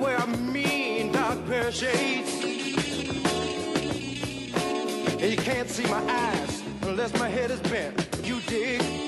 wear a mean dark pair of shades. And you can't see my eyes unless my head is bent. You dig?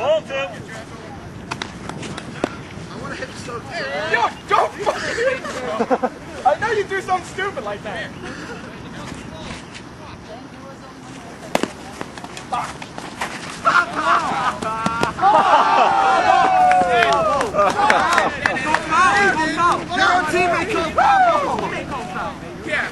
Ball two. Yo, don't fucking. I know you do something stupid like that. Your teammate called foul. Yeah.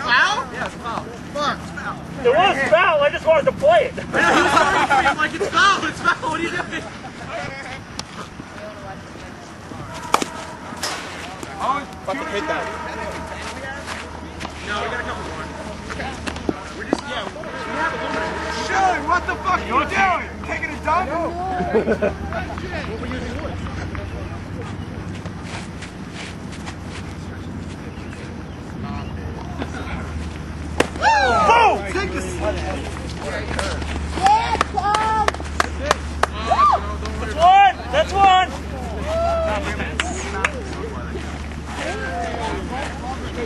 Foul? Yeah, it's foul. Fuck. It was foul, I just wanted to play it. I'm like, it's foul, it's foul. What are you doing? Oh, about to hit that. No, we got a couple more. We're just, yeah, we have a little bit. Shelly, what the fuck are you doing? Taking a dump? what were you doing? Boom! Take this. That's one! That's one!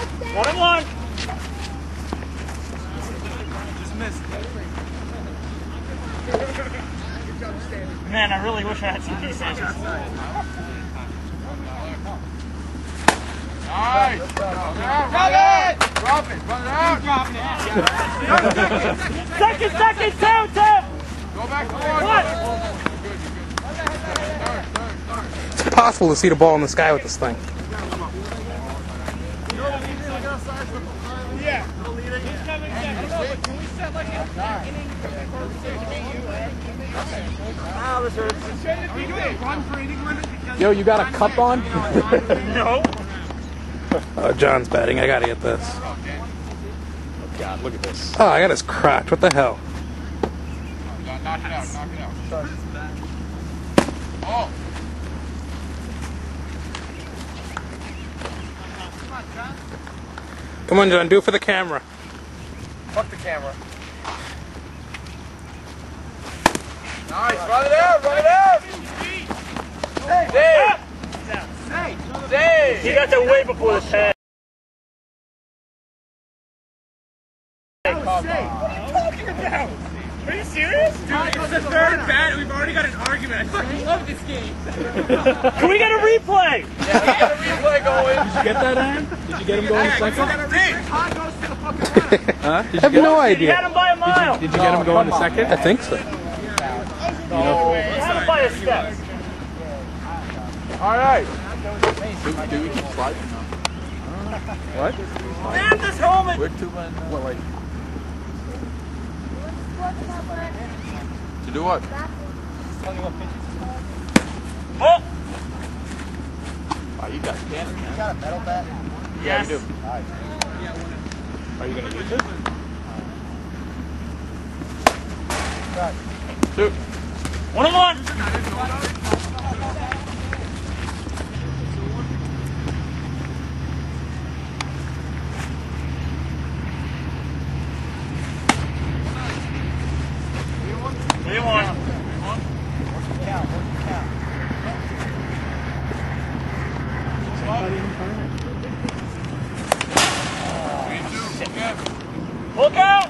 One and one. Just missed. Man, I really wish I had some pieces. Nice. Drop it. Drop it. Run it out. Dropping it. Second, second, two, two. Go back to one. One. It's impossible to see the ball in the sky with this thing. Ah, this hurts. Shouldn't we do a run for inning limit? Because Yo, you got a cup on? No. Oh, John's batting. I gotta get this. God, look at this. Oh, I got his crotch. What the hell? knock it out, knock it out. Oh, Come on, John, do it for the camera. fuck the camera. Nice, run it out, run it out! Dave! Dave! He got there way before the tag. Are you talking about? Are you serious? Dude, it's the third bat. We've already got an argument. I fucking love this game. Can we get a replay? Yeah, we got a replay going. Did you get that, Aaron? Did you get him going Yeah, we second? got a replay. Huh? Did I have no He idea. had him by a mile. Did you get him going to second? I think so. He had him by a step. All right. Do we keep sliding? What? Damn this helmet! We're two men. What, like? To do what? Oh! Oh, you got cannon, man. got a metal bat? Yes. do. Are you gonna use it? Two. One on one. Look out!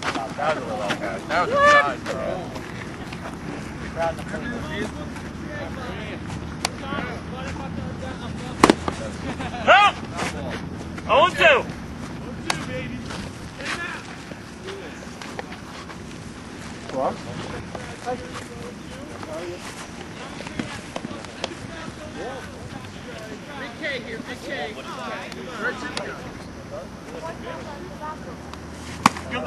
That was a little off pass. That was a side, bro. No.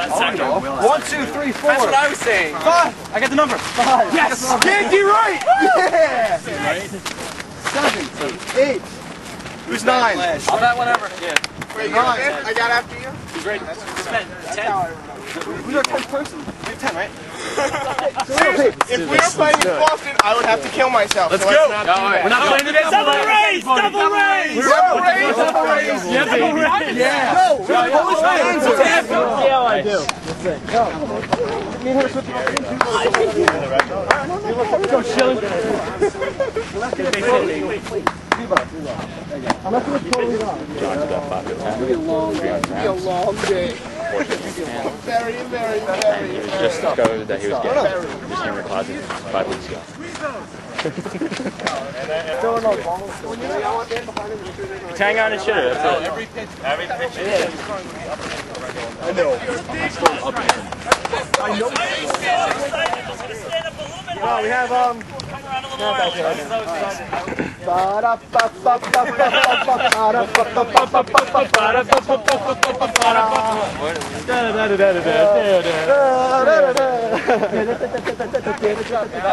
Oh, two. One, two, three, four. That's what I was saying. Five. I got the number. Five. Yes. Yankee right! Yeah. Seven. Eight. Who's nine? I'll bet whatever. Yeah. Wait, you're fifth? I got after you? Who's our tenth person? You're ten, right? If we were playing in Boston, I would have to kill myself. Let's so go. Let's not do. We're not playing together. Double raise. Double raise. Double raise, double raise. Double raise. Yeah. No. We're Polish fans. Yeah, I do. Me and her switching off. I'm not gonna totally wrong. It'll be a long day. A day. Very, very, very. Just discovered that he was getting just in the closet five weeks ago. Still. Hang on and shit it. That's it. Every pitch. Every pitch. Oh, we have um.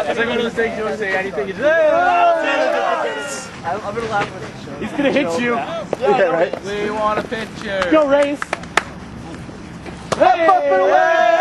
It's like one of those things you don't say anything. You just, He's gonna hit you. Yeah, right. We want a picture. Go race. Up, up, and away!